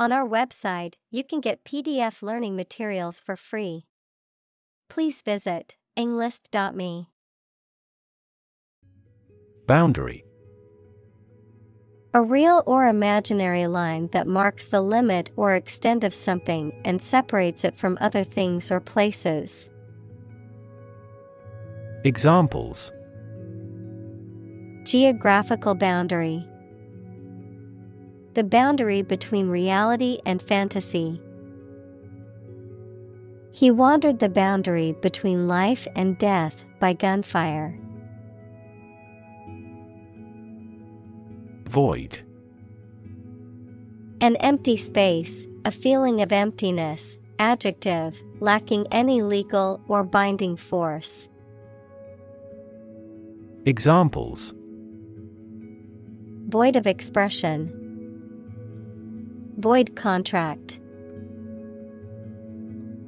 On our website, you can get PDF learning materials for free. Please visit englist.me. Boundary A real or imaginary line that marks the limit or extent of something and separates it from other things or places. Examples Geographical boundary The boundary between reality and fantasy. He wandered the boundary between life and death by gunfire. Void An empty space, a feeling of emptiness, adjective, lacking any legal or binding force. Examples Void of expression. Void contract.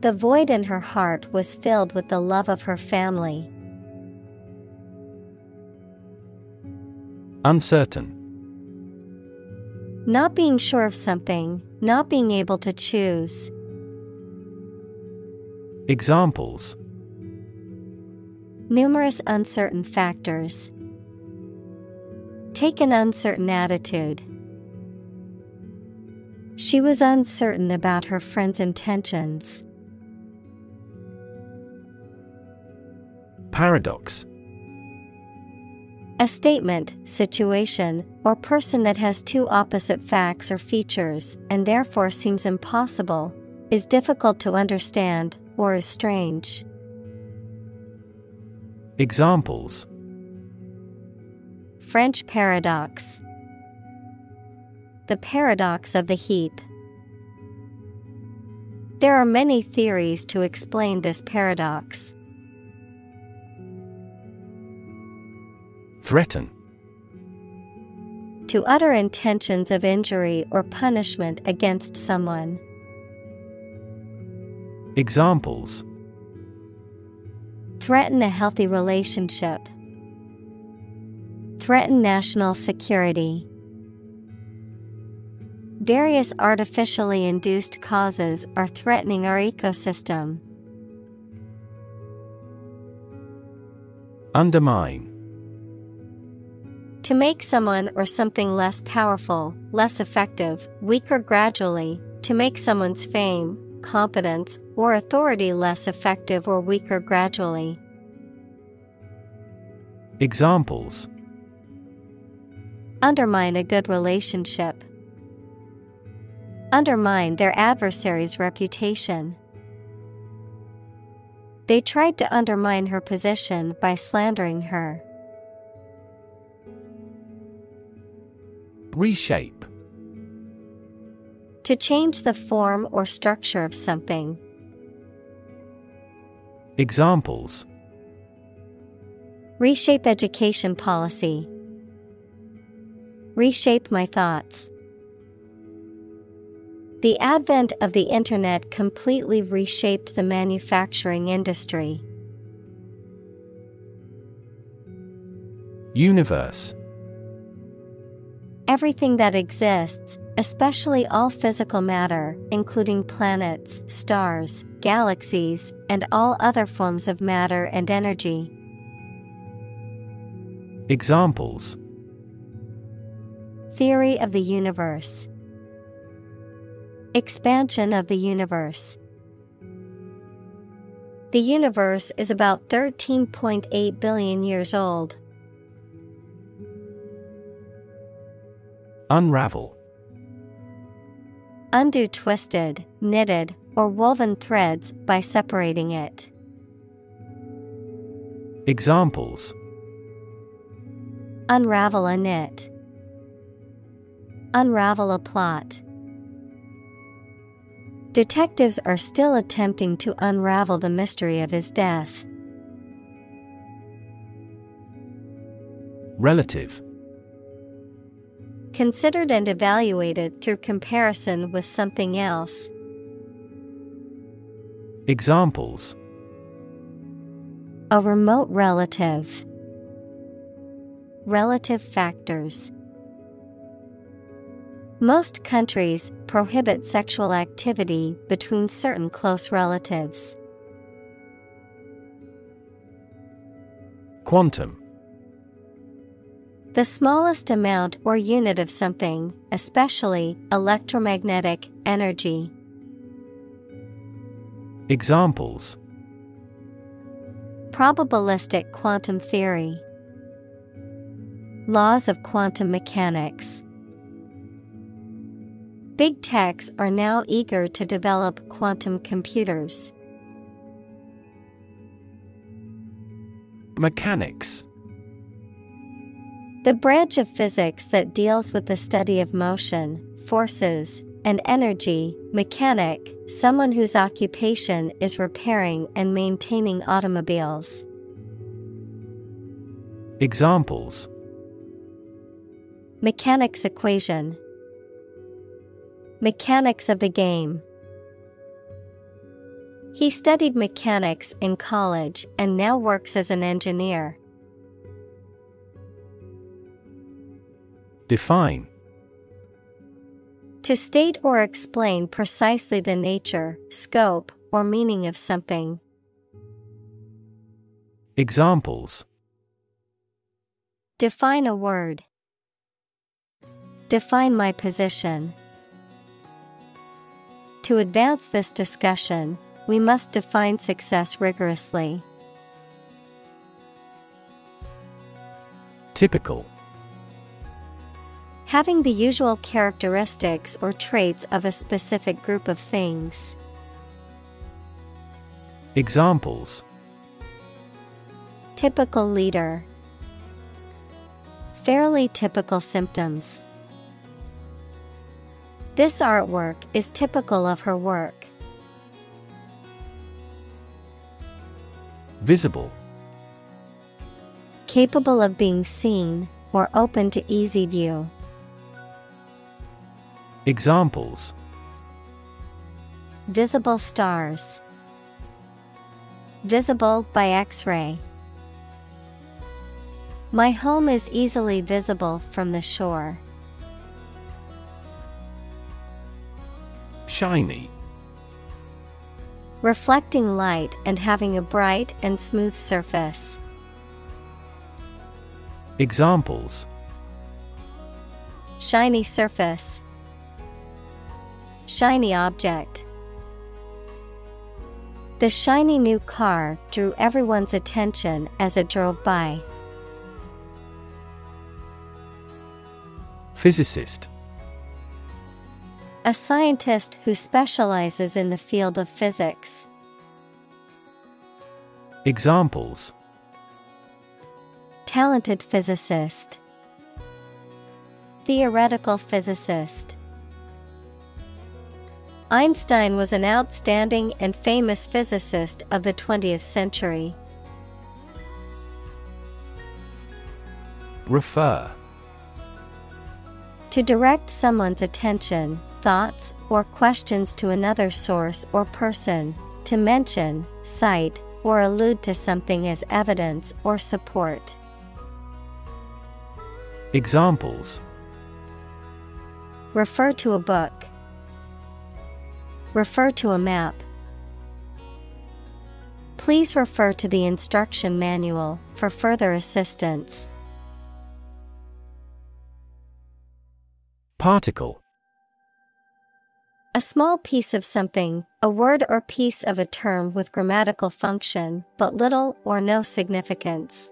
The void in her heart was filled with the love of her family. Uncertain Not being sure of something, not being able to choose. Examples Numerous uncertain factors. Take an uncertain attitude. She was uncertain about her friend's intentions. Paradox A statement, situation, or person that has two opposite facts or features and therefore seems impossible, is difficult to understand, or is strange. Examples French paradox. The paradox of the heap. There are many theories to explain this paradox. Threaten To utter intentions of injury or punishment against someone. Examples Threaten a healthy relationship. Threaten national security. Various artificially induced causes are threatening our ecosystem. Undermine To make someone or something less powerful, less effective, weaker gradually, to make someone's fame, competence, or authority less effective or weaker gradually. Examples Undermine a good relationship. Undermine their adversary's reputation. They tried to undermine her position by slandering her. Reshape To change the form or structure of something. Examples Reshape education policy. Reshape my thoughts. The advent of the Internet completely reshaped the manufacturing industry. Universe Everything that exists, especially all physical matter, including planets, stars, galaxies, and all other forms of matter and energy. Examples Theory of the universe. Expansion of the universe. The universe is about 13.8 billion years old. Unravel Undo twisted, knitted, or woven threads by separating it. Examples Unravel a knit. Unravel a plot. Detectives are still attempting to unravel the mystery of his death. Relative Considered and evaluated through comparison with something else. Examples A remote relative. Relative factors. Most countries prohibit sexual activity between certain close relatives. Quantum The smallest amount or unit of something, especially electromagnetic energy. Examples Probabilistic quantum theory, Laws of quantum mechanics. Big techs are now eager to develop quantum computers. Mechanics The branch of physics that deals with the study of motion, forces, and energy, mechanic, someone whose occupation is repairing and maintaining automobiles. Examples Mechanics equation Mechanics of the game. He studied mechanics in college and now works as an engineer. Define To state or explain precisely the nature, scope, or meaning of something. Examples Define a word. Define my position. To advance this discussion, we must define success rigorously. Typical Having the usual characteristics or traits of a specific group of things. Examples Typical leader. Fairly typical symptoms. This artwork is typical of her work. Visible Capable of being seen or open to easy view. Examples Visible stars. Visible by X ray. My home is easily visible from the shore. Shiny Reflecting light and having a bright and smooth surface. Examples Shiny surface. Shiny object. The shiny new car drew everyone's attention as it drove by. Physicist A scientist who specializes in the field of physics. Examples Talented physicist. Theoretical physicist. Einstein was an outstanding and famous physicist of the 20th century. Refer To direct someone's attention, thoughts, or questions to another source or person, to mention, cite, or allude to something as evidence or support. Examples Refer to a book. Refer to a map. Please refer to the instruction manual for further assistance. Particle A small piece of something, a word or piece of a term with grammatical function, but little or no significance.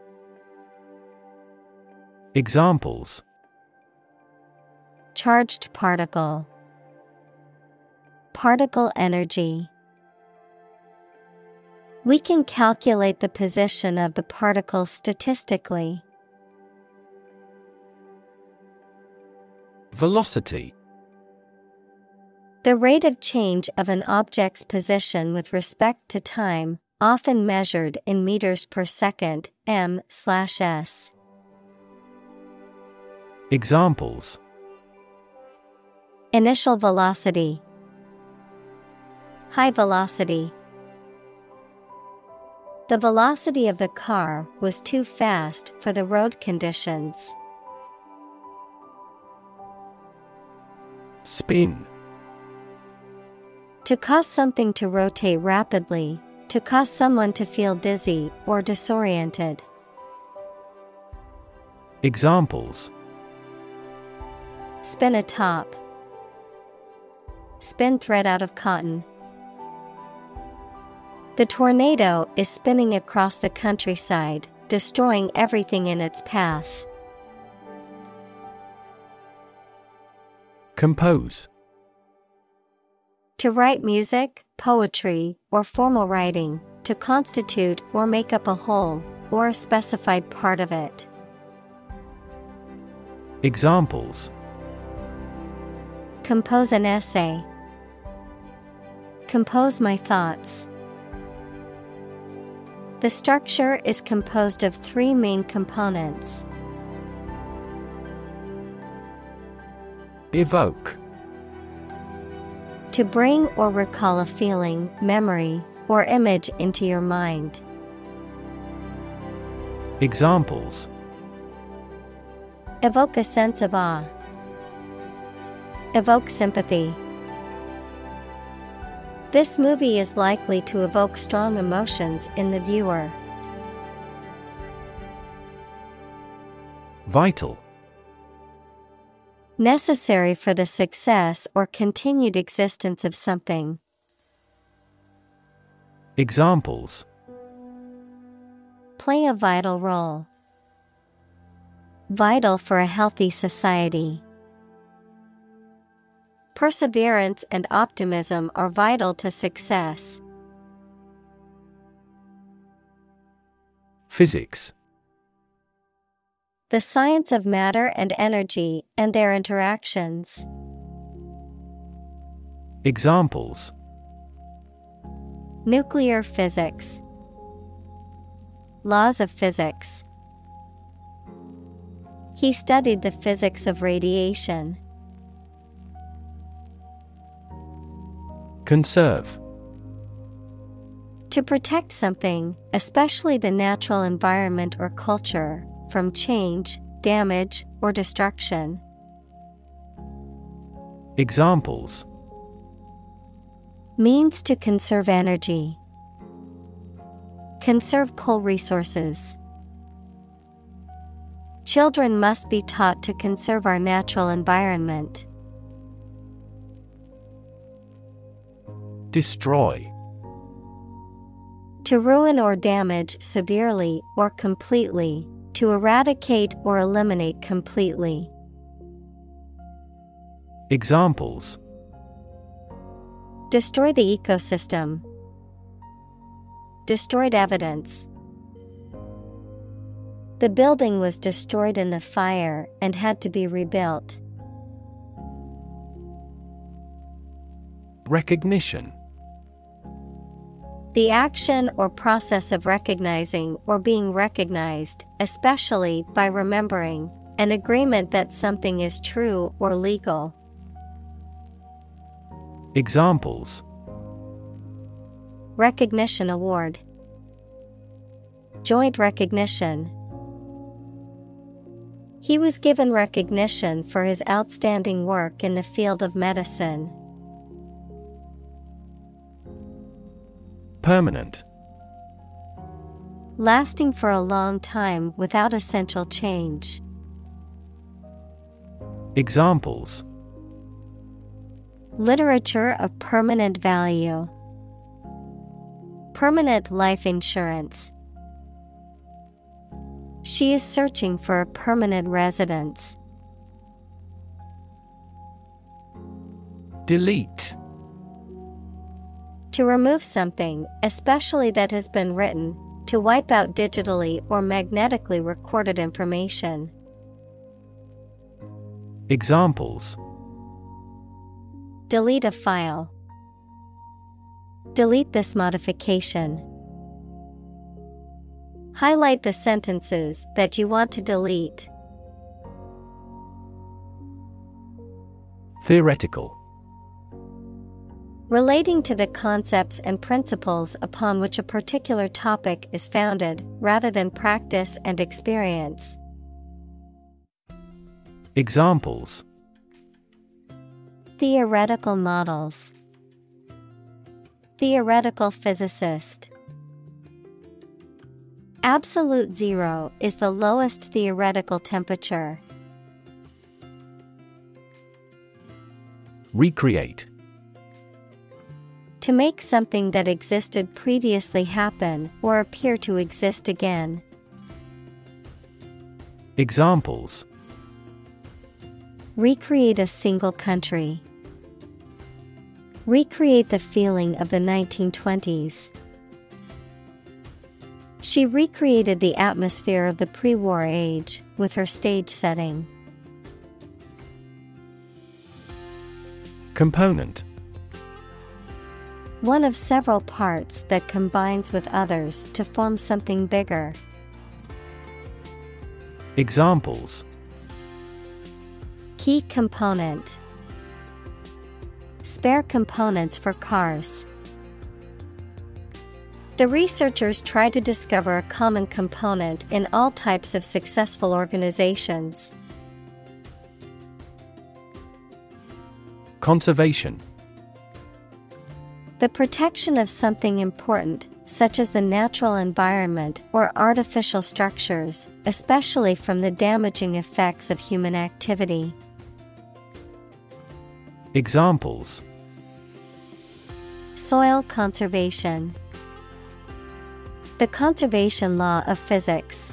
Examples Charged particle, particle energy. We can calculate the position of the particle statistically. Velocity The rate of change of an object's position with respect to time, often measured in meters per second, m/s. Examples Initial velocity, high velocity. The velocity of the car was too fast for the road conditions. Spin To cause something to rotate rapidly, to cause someone to feel dizzy or disoriented. Examples Spin a top. Spin thread out of cotton. The tornado is spinning across the countryside, destroying everything in its path. Compose To write music, poetry, or formal writing, to constitute or make up a whole, or a specified part of it. Examples Compose an essay. Compose my thoughts. The structure is composed of three main components. Evoke To bring or recall a feeling, memory, or image into your mind. Examples Evoke a sense of awe. Evoke sympathy. This movie is likely to evoke strong emotions in the viewer. Vital Necessary for the success or continued existence of something. Examples Play a vital role. Vital for a healthy society. Perseverance and optimism are vital to success. Physics The science of matter and energy and their interactions. Examples Nuclear physics. Laws of physics. He studied the physics of radiation. Conserve To protect something, especially the natural environment or culture, from change, damage, or destruction. Examples Means to conserve energy. Conserve coal resources. Children must be taught to conserve our natural environment. Destroy To ruin or damage severely or completely, to eradicate or eliminate completely. Examples Destroy the ecosystem. Destroyed evidence. The building was destroyed in the fire and had to be rebuilt. Recognition The action or process of recognizing or being recognized, especially by remembering, an agreement that something is true or legal. Examples Recognition Award Joint recognition. He was given recognition for his outstanding work in the field of medicine. Permanent Lasting for a long time without essential change. Examples Literature of permanent value. Permanent life insurance. She is searching for a permanent residence. Delete To remove something, especially that has been written, to wipe out digitally or magnetically recorded information. Examples Delete a file. Delete this modification. Highlight the sentences that you want to delete. Theoretical Relating to the concepts and principles upon which a particular topic is founded, rather than practice and experience. Examples Theoretical models. Theoretical physicist. Absolute zero is the lowest theoretical temperature. Recreate. To make something that existed previously happen or appear to exist again. Examples Recreate a single country. Recreate the feeling of the 1920s. She recreated the atmosphere of the pre war age with her stage setting. Component One of several parts that combines with others to form something bigger. Examples Key component Spare components for cars. The researchers try to discover a common component in all types of successful organizations. Conservation The protection of something important, such as the natural environment or artificial structures, especially from the damaging effects of human activity. Examples Soil conservation. The conservation law of physics.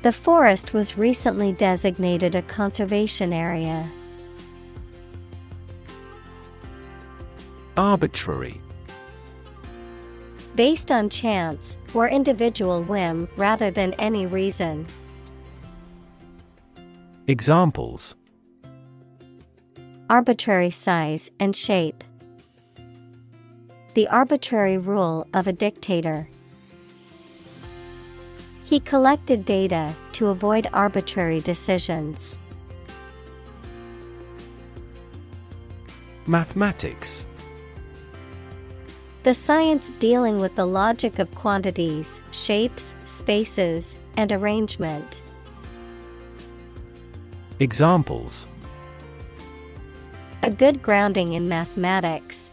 The forest was recently designated a conservation area. Arbitrary Based on chance or individual whim rather than any reason. Examples Arbitrary size and shape. The arbitrary rule of a dictator. He collected data to avoid arbitrary decisions. Mathematics The science dealing with the logic of quantities, shapes, spaces, and arrangement. Examples A good grounding in mathematics.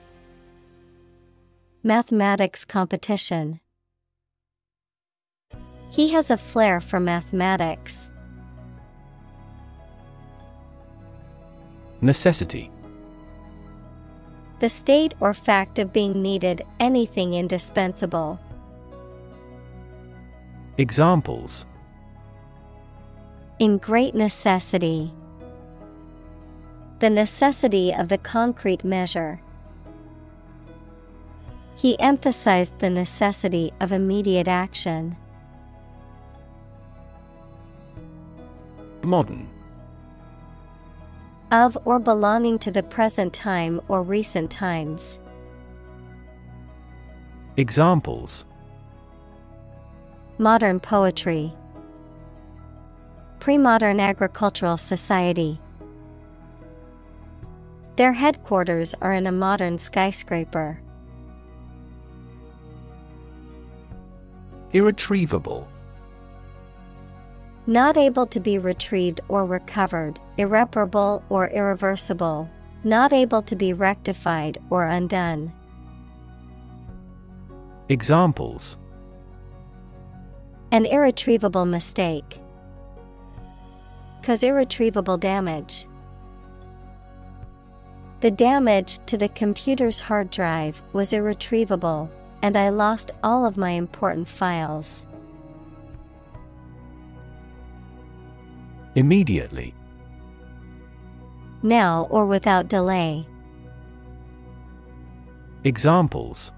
Mathematics competition. He has a flair for mathematics. Necessity The state or fact of being needed, anything indispensable. Examples In great necessity. The necessity of the concrete measure. He emphasized the necessity of immediate action. Modern Of or belonging to the present time or recent times. Examples Modern poetry. Pre-modern agricultural society. Their headquarters are in a modern skyscraper. Irretrievable Not able to be retrieved or recovered, irreparable or irreversible. Not able to be rectified or undone. Examples An irretrievable mistake. Cause irretrievable damage. The damage to the computer's hard drive was irretrievable, and I lost all of my important files. Immediately Now or without delay. Examples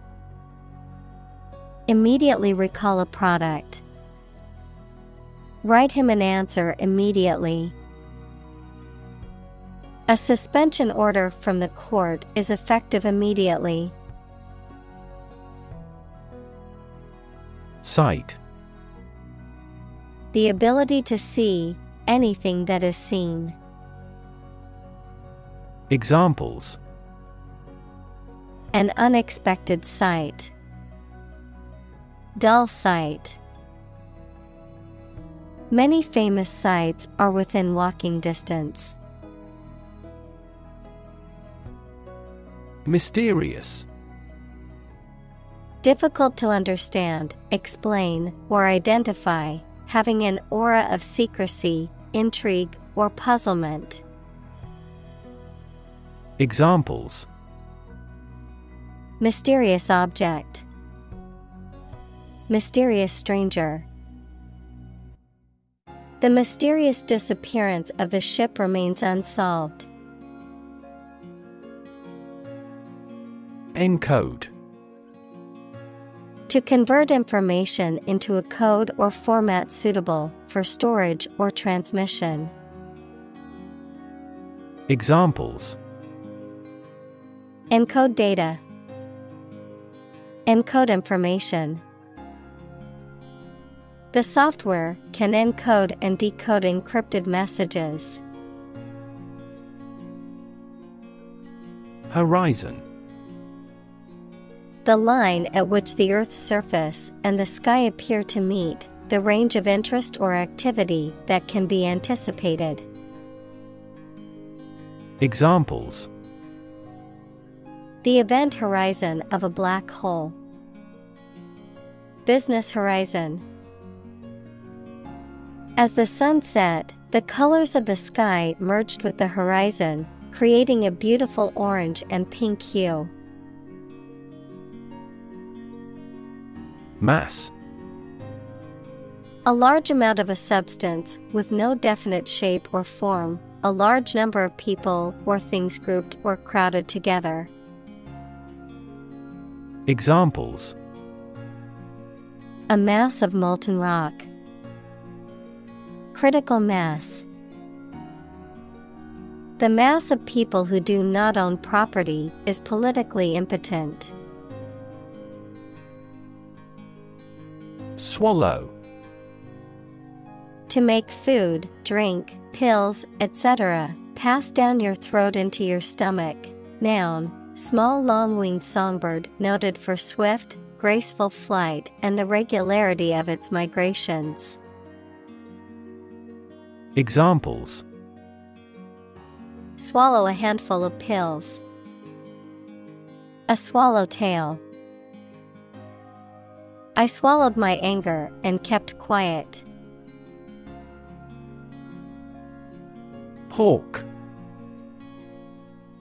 Immediately recall a product. Write him an answer immediately. A suspension order from the court is effective immediately. Sight The ability to see anything that is seen. Examples An unexpected sight. Dull sight. Many famous sites are within walking distance. Mysterious. Difficult to understand, explain, or identify, having an aura of secrecy, intrigue, or puzzlement. Examples Mysterious object, Mysterious stranger. The mysterious disappearance of the ship remains unsolved. Encode To convert information into a code or format suitable for storage or transmission. Examples Encode data, Encode information. The software can encode and decode encrypted messages. Horizon The line at which the Earth's surface and the sky appear to meet, the range of interest or activity that can be anticipated. Examples The event horizon of a black hole. Business horizon. As the sun set, the colors of the sky merged with the horizon, creating a beautiful orange and pink hue. Mass A large amount of a substance with no definite shape or form, a large number of people or things grouped or crowded together. Examples A mass of molten rock. Critical mass. The mass of people who do not own property is politically impotent. Swallow To make food, drink, pills, etc., pass down your throat into your stomach. Noun, small long winged songbird noted for swift, graceful flight and the regularity of its migrations. Examples Swallow a handful of pills. A swallowtail. I swallowed my anger and kept quiet. Hawk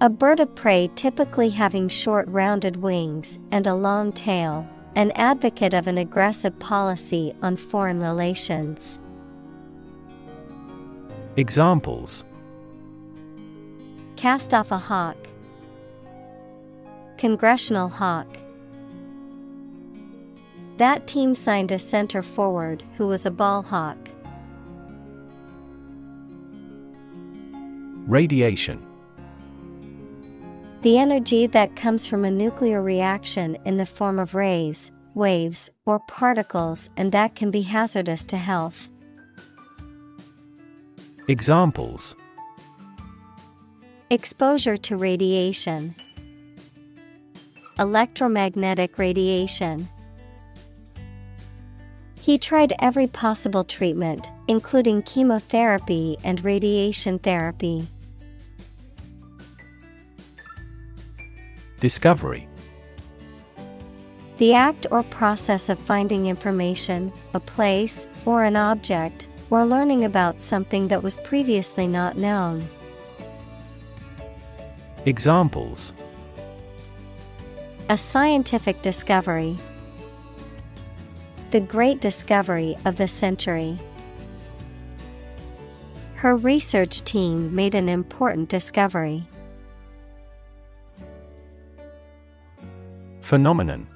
A bird of prey typically having short rounded wings and a long tail, an advocate of an aggressive policy on foreign relations. Examples Cast off a hawk. Congressional hawk. That team signed a center forward who was a ball hawk. Radiation The energy that comes from a nuclear reaction in the form of rays, waves, or particles and that can be hazardous to health. Examples Exposure to radiation. Electromagnetic radiation. He tried every possible treatment, including chemotherapy and radiation therapy. Discovery The act or process of finding information, a place, or an object, or learning about something that was previously not known. Examples A scientific discovery. The great discovery of the century. Her research team made an important discovery. Phenomenon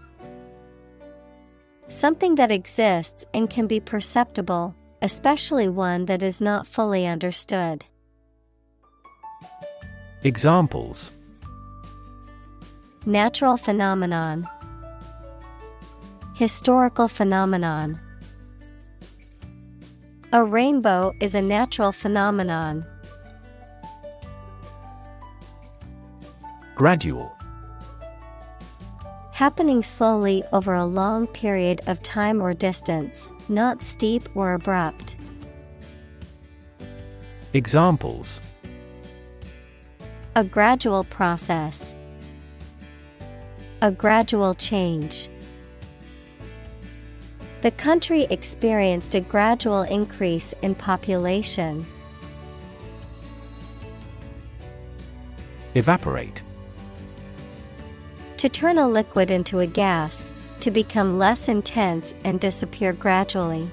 Something that exists and can be perceptible, especially one that is not fully understood. Examples Natural phenomenon, Historical phenomenon. A rainbow is a natural phenomenon. Gradual Happening slowly over a long period of time or distance, not steep or abrupt. Examples A gradual process. A gradual change. The country experienced a gradual increase in population. Evaporate. To turn a liquid into a gas, to become less intense and disappear gradually.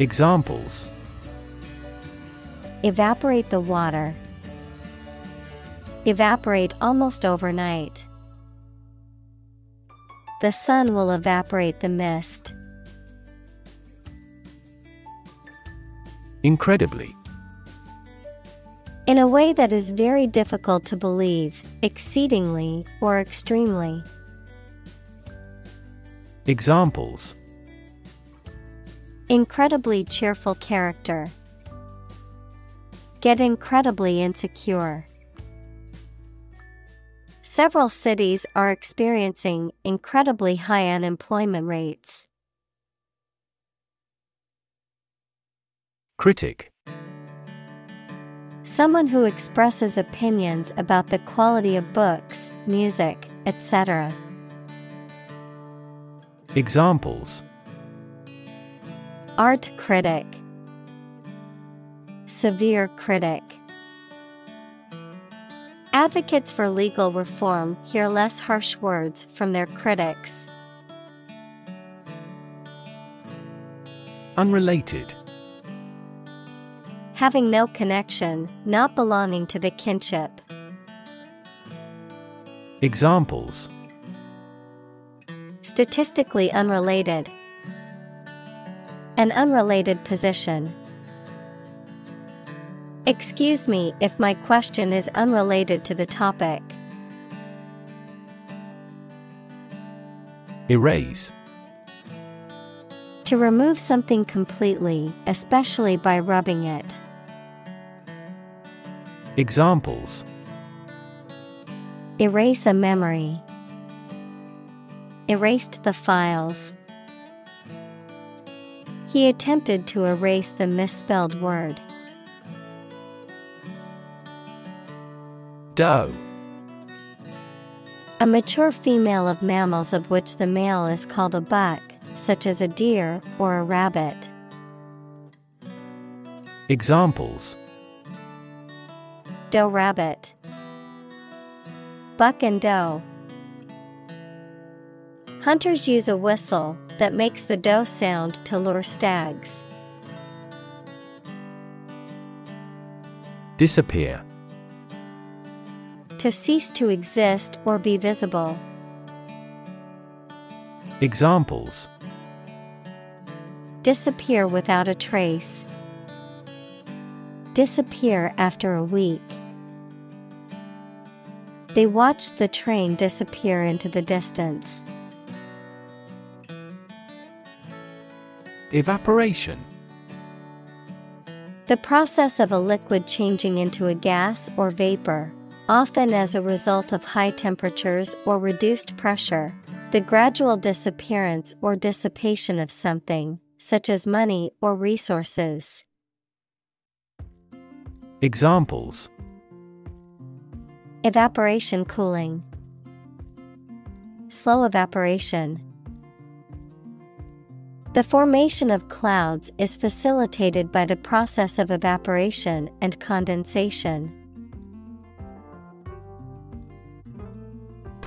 Examples Evaporate the water. Evaporate almost overnight. The sun will evaporate the mist. Incredibly. In a way that is very difficult to believe, exceedingly, or extremely. Examples Incredibly cheerful character. Get incredibly insecure. Several cities are experiencing incredibly high unemployment rates. Critic Someone who expresses opinions about the quality of books, music, etc. Examples Art critic, Severe critic. Advocates for legal reform hear less harsh words from their critics. Unrelated. Having no connection, not belonging to the kinship. Examples Statistically unrelated. An unrelated position. Excuse me if my question is unrelated to the topic. Erase. To remove something completely, especially by rubbing it. Examples Erase a memory. Erased the files. He attempted to erase the misspelled word. Doe. A mature female of mammals of which the male is called a buck, such as a deer or a rabbit. Examples Doe rabbit. Buck and doe. Hunters use a whistle that makes the doe sound to lure stags. Disappear. To cease to exist or be visible. Examples Disappear without a trace. Disappear after a week. They watched the train disappear into the distance. Evaporation. The process of a liquid changing into a gas or vapor, often as a result of high temperatures or reduced pressure. The gradual disappearance or dissipation of something, such as money or resources. Examples Evaporation cooling. Slow evaporation. The formation of clouds is facilitated by the process of evaporation and condensation.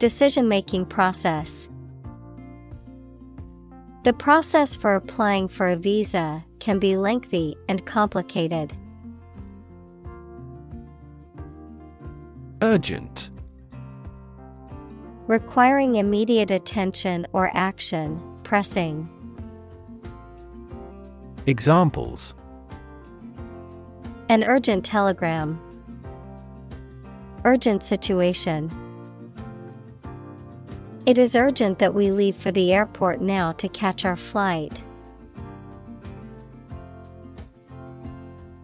Decision making process. The process for applying for a visa can be lengthy and complicated. Urgent. Requiring immediate attention or action, pressing. Examples An urgent telegram. Urgent situation. It is urgent that we leave for the airport now to catch our flight.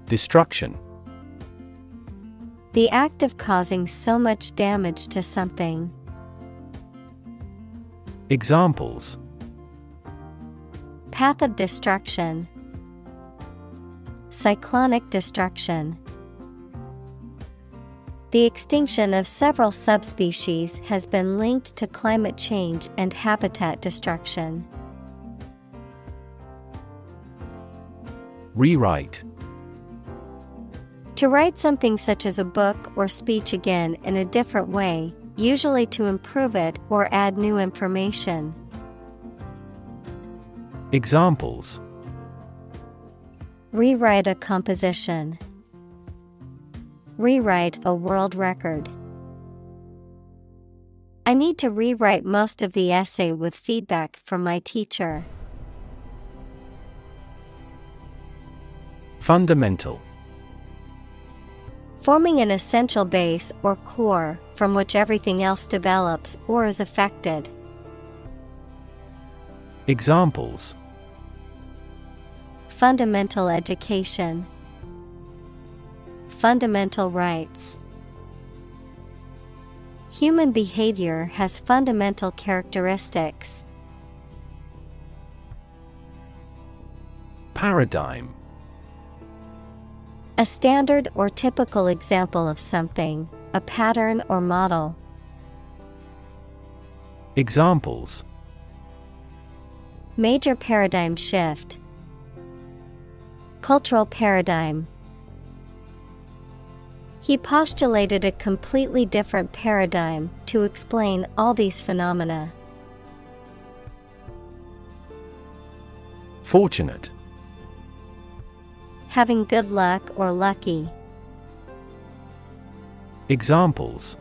Destruction The act of causing so much damage to something. Examples Path of destruction, Cyclonic destruction. The extinction of several subspecies has been linked to climate change and habitat destruction. Rewrite To write something such as a book or speech again in a different way, usually to improve it or add new information. Examples Rewrite a composition. Rewrite a world record. I need to rewrite most of the essay with feedback from my teacher. Fundamental Forming an essential base or core from which everything else develops or is affected. Examples Fundamental education. Fundamental rights. Human behavior has fundamental characteristics. Paradigm A standard or typical example of something, a pattern or model. Examples Major paradigm shift. Cultural paradigm. He postulated a completely different paradigm to explain all these phenomena. Fortunate Having good luck or lucky. Examples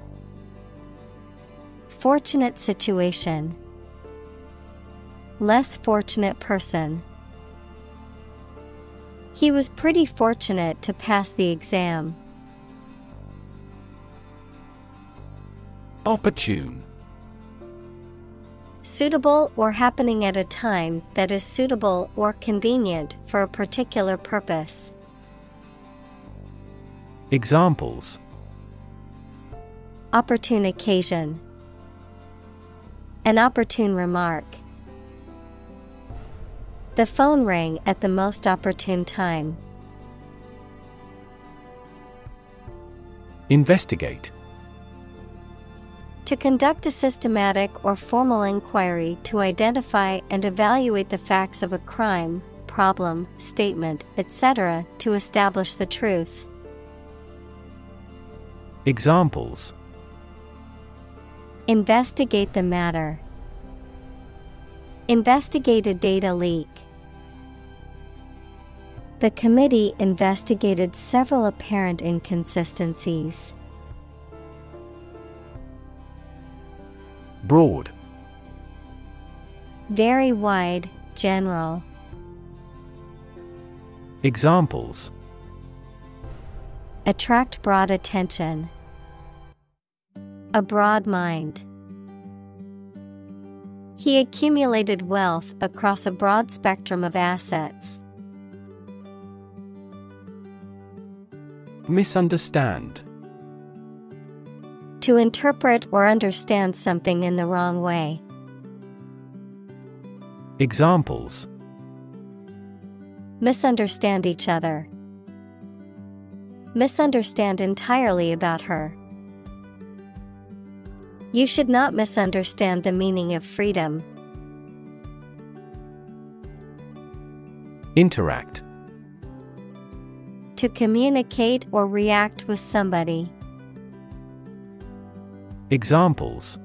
Fortunate situation. Less fortunate person. He was pretty fortunate to pass the exam. Opportune Suitable or happening at a time that is suitable or convenient for a particular purpose. Examples Opportune occasion. An opportune remark. The phone rang at the most opportune time. Investigate To conduct a systematic or formal inquiry to identify and evaluate the facts of a crime, problem, statement, etc., to establish the truth. Examples Investigate the matter. Investigate a data leak. The committee investigated several apparent inconsistencies. Broad Very wide, general. Examples Attract broad attention. A broad mind. He accumulated wealth across a broad spectrum of assets. Misunderstand To interpret or understand something in the wrong way. Examples Misunderstand each other. Misunderstand entirely about her. You should not misunderstand the meaning of freedom. Interact To communicate or react with somebody. Examples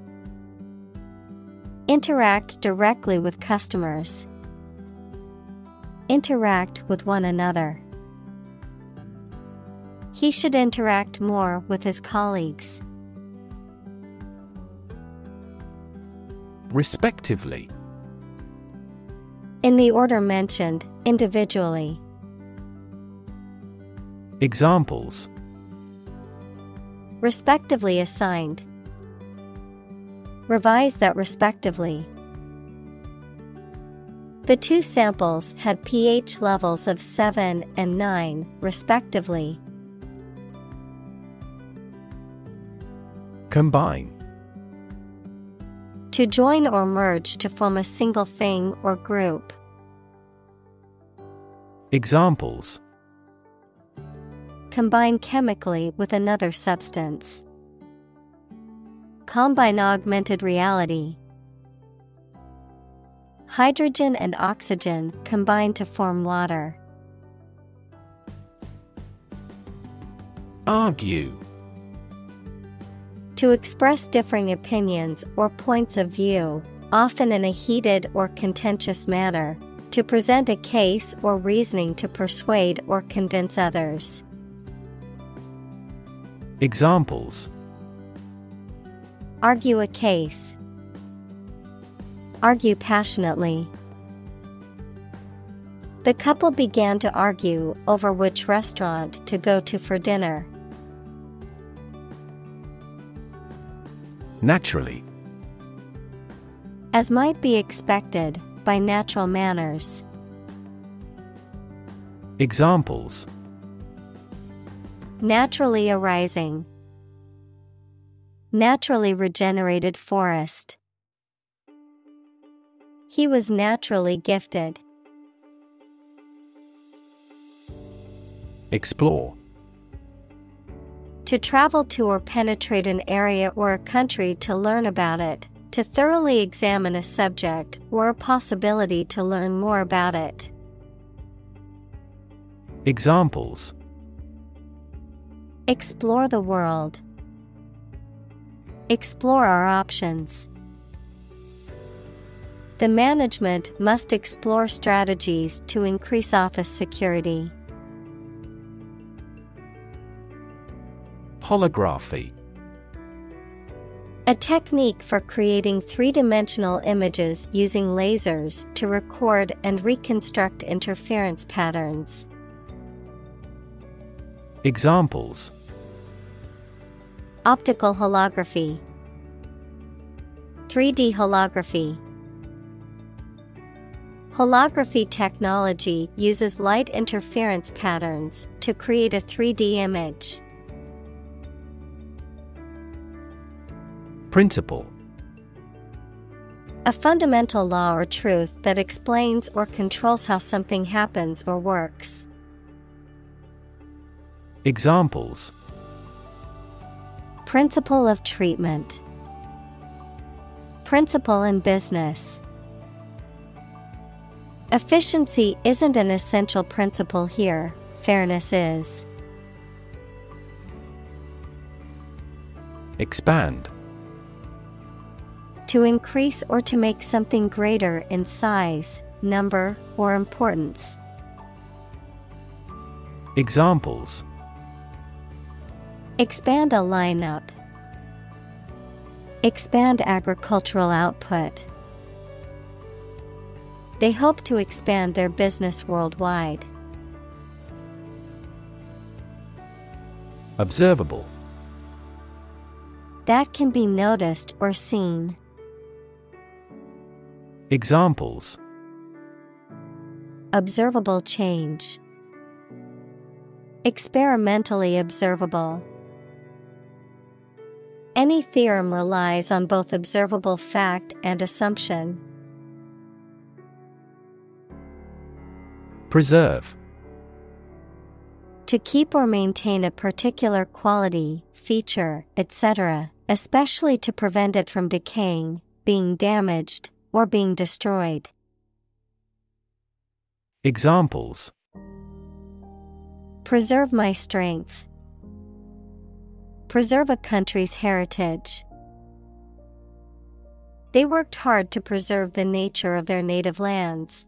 Interact directly with customers. Interact with one another. He should interact more with his colleagues. Respectively In the order mentioned, individually. Examples Respectively assigned. Revise that respectively. The two samples had pH levels of 7 and 9, respectively. Combine. To join or merge to form a single thing or group. Examples Combine chemically with another substance. Combine augmented reality. Hydrogen and oxygen combine to form water. Argue. To express differing opinions or points of view, often in a heated or contentious manner, to present a case or reasoning to persuade or convince others. Examples Argue a case. Argue passionately. The couple began to argue over which restaurant to go to for dinner. Naturally. As might be expected, by natural manners. Examples Naturally arising. Naturally regenerated forest. He was naturally gifted. Explore. To travel to or penetrate an area or a country to learn about it, to thoroughly examine a subject or a possibility to learn more about it. Examples Explore the world. Explore our options. The management must explore strategies to increase office security. Holography. A technique for creating three dimensional images using lasers to record and reconstruct interference patterns. Examples Optical holography, 3D holography. Holography technology uses light interference patterns to create a 3D image. Principle A fundamental law or truth that explains or controls how something happens or works. Examples Principle of treatment, Principle in business. Efficiency isn't an essential principle here, fairness is. Expand. To increase or to make something greater in size, number, or importance. Examples Expand a lineup. Expand agricultural output. They hope to expand their business worldwide. Observable. That can be noticed or seen. Examples Observable change. Experimentally observable. Any theorem relies on both observable fact and assumption. Preserve. To keep or maintain a particular quality, feature, etc., especially to prevent it from decaying, being damaged, or being destroyed. Examples Preserve my strength. Preserve a country's heritage. They worked hard to preserve the nature of their native lands.